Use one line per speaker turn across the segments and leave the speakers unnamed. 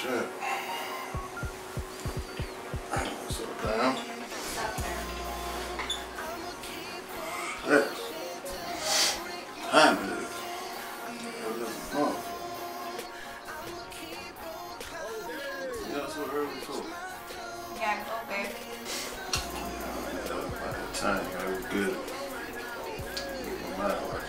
Shit. Sit down. Shit. Time it is. It is fun. You got so early too.
Yeah, go babe.
Yeah, by the time I was good. My life.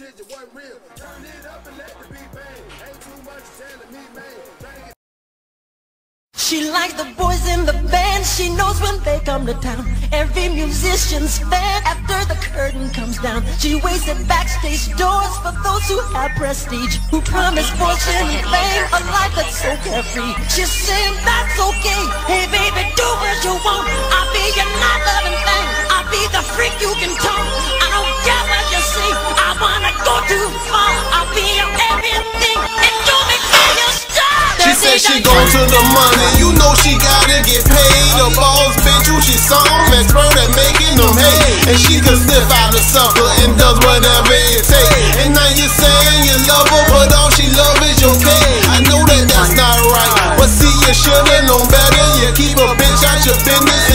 Mind working.
She likes the boys in the band, she knows when they come to town. Every musician's fan after the curtain comes down. She waits at backstage doors for those who have prestige, who promise fortune and fame, a life that's so carefree. She's saying that's okay, hey baby, do what you want. I'll be your not loving thing, I'll be the freak you can talk.
She said she go to the money, you know she gotta get paid. The boss bitch who she saw expert at making them hate. And she can sniff out a sucker and does whatever it takes. And now you're saying you love her, but all she love is your cake. I know that that's not right, but see you should've known better. You keep a bitch out your business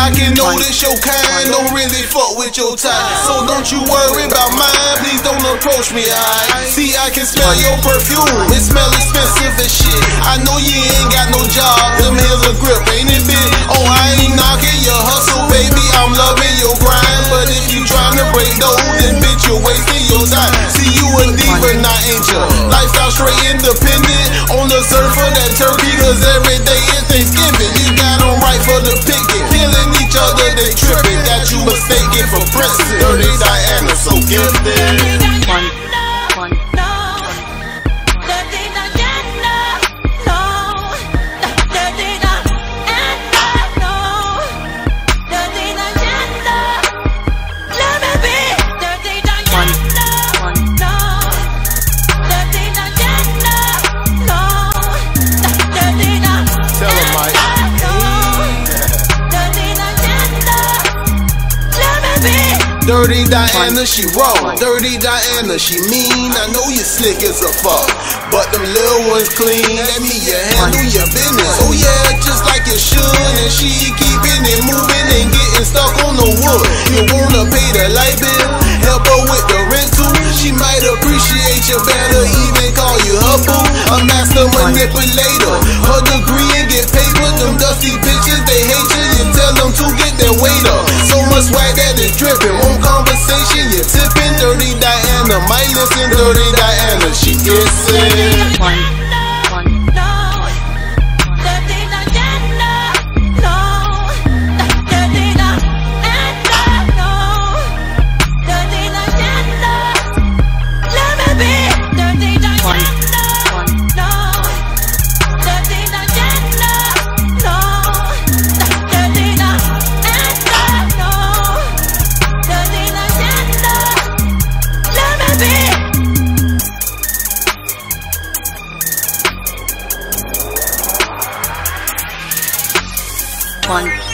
I can notice your kind don't really fuck with your type. So don't you worry about mine, please don't approach me, I See, I can smell your perfume, it smell expensive as shit. I know you ain't got no job, them here's a grip, ain't it big? Oh, I ain't knocking your hustle, baby, I'm loving your grind. But if you tryna break those, then bitch, you're wasting your time. See, you a diva, not angel. Lifestyle straight independent, on the surf of that turkey, cause every day is Thanksgiving. You got them right for the picking, they tripping. Got you mistaken for Prince, Dirty Diana, so gifted. Dirty Diana, she wrong. Dirty Diana, she mean. I know you slick as a fuck, but them little ones clean. Let me you handle your business. Oh yeah, just like you should. And she keeping it moving and getting stuck on the wood. You wanna pay the light bill? Help her with the rent too. She might appreciate you better, even call you her boo. A master manipulator. Her degree and get paid with Them dusty bitches, they hate you. You tell them to get their weight up. Much swag that is dripping. One conversation, you're tipping. Dirty Diana, might listen. Dirty Diana, she gets it.
One.